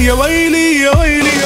يا ويلي يا ويلي